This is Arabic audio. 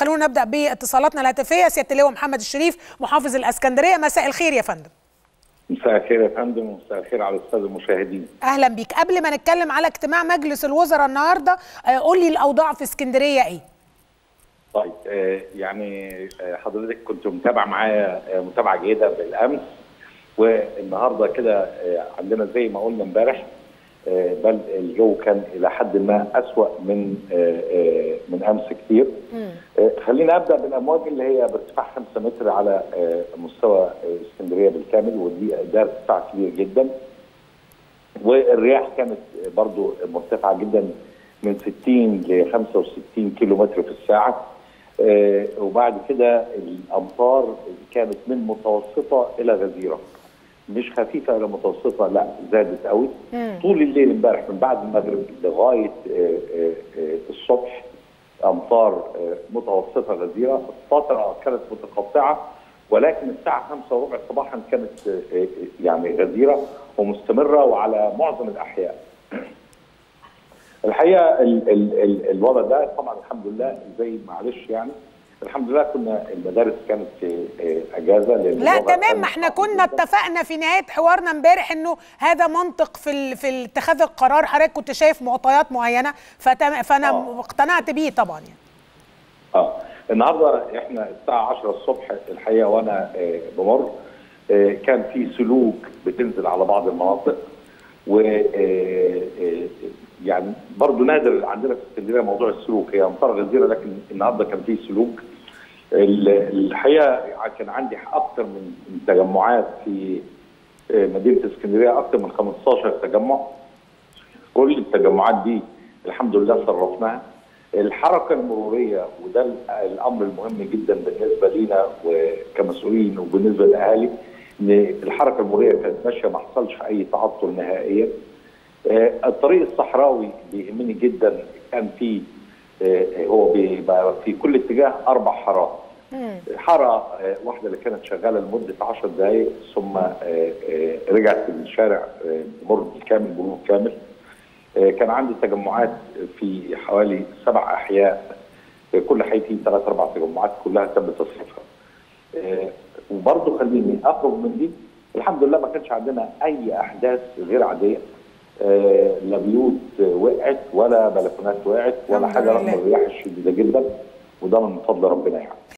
خلونا نبدأ باتصالاتنا الهاتفية. سيادة اللواء محمد الشريف محافظ الإسكندرية. مساء الخير يا فندم. مساء الخير يا فندم ومساء الخير على الساده المشاهدين. أهلا بيك. قبل ما نتكلم على اجتماع مجلس الوزراء النهارده قول لي الأوضاع في إسكندرية إيه؟ طيب آه يعني آه حضرتك كنت متابع معايا آه متابعة جيدة بالأمس والنهاردة كده آه عندنا زي ما قلنا امبارح آه بل الجو كان إلى حد ما أسوأ من آه آه من أمس كتير. آه خلينا أبدأ بالأمواج اللي هي بارتفاع 5 متر على آه مستوى آه اسكندرية بالكامل ودي ده ارتفاع كبير جدا. والرياح كانت برضو مرتفعة جدا من 60 ل 65 كيلو متر في الساعة. آه وبعد كده الأمطار كانت من متوسطة إلى غزيرة. مش خفيفة إلى متوسطة لا زادت قوي. طول الليل امبارح من بعد المغرب لغاية آه، آه، الصبح أمطار آه، متوسطة غزيرة فتره كانت متقطعة ولكن الساعة 5 وربع صباحا كانت يعني غزيرة ومستمرة وعلى معظم الأحياء. الحقيقة ال ال ال الوضع ده طبعا الحمد لله زي معلش يعني الحمد لله كنا المدارس كانت في آه، أجازة لا تمام ما إحنا كنا. اتفقنا في نهاية حوارنا امبارح إنه هذا منطق في. في اتخاذ القرار حضرتك كنت شايف معطيات معينة فتم... فأنا آه. اقتنعت بيه طبعا يعني آه النهارده إحنا الساعة 10 الصبح الحقيقة وأنا آه، بمر آه، كان في سلوك بتنزل على بعض المناطق و يعني برضه نادر عندنا في اسكندرية موضوع السلوك هي امطار غزيره لكن النهارده كان في سلوك الحقيقة كان عندي أكثر من تجمعات في آه، مدينة اسكندرية أكثر من 15 تجمع. كل التجمعات دي الحمد لله صرفناها. الحركة المرورية وده ال- الأمر المهم جدا بالنسبة لينا وكمسؤولين وبالنسبة للاهالي إن الحركة المرورية كانت ماشية ما حصلش أي تعطل نهائيا. آه، الطريق الصحراوي بيهمني جدا. كان في آه، هو بيبقى في كل اتجاه أربع حارات. حارة آه، واحدة اللي كانت شغالة لمدة 10 دقائق ثم آه، آه، رجعت الشارع آه، مر بالكامل مرور كامل آه، كان عندي تجمعات في حوالي سبع أحياء آه، كل حي فيه ثلاث أربع تجمعات كلها تم تصريفها. آه، وبرضه خليني أخرج من دي الحمد لله ما كانش عندنا أي أحداث غير عادية آه، لا بيوت وقعت ولا بلكونات وقعت ولا حاجة رغم. الرياح الشديدة جدا وده من فضل ربنا يعني.